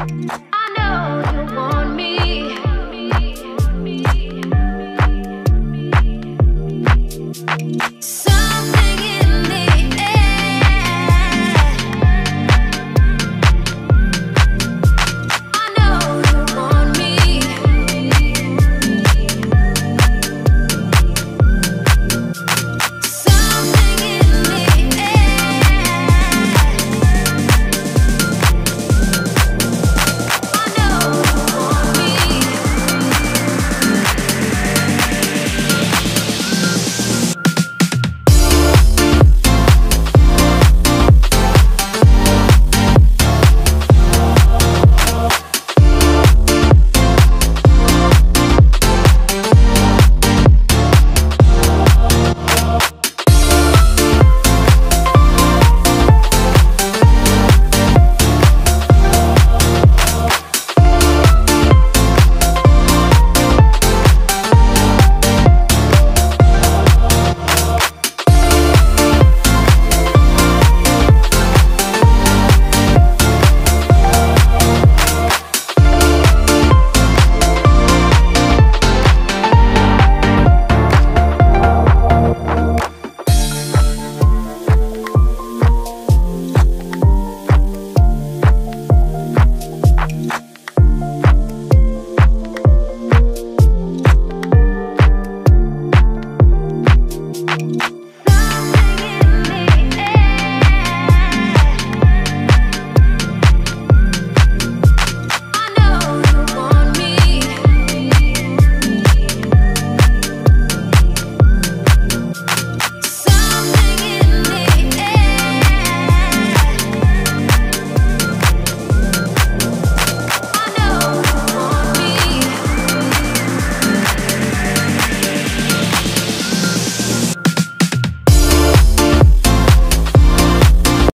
I know you want me.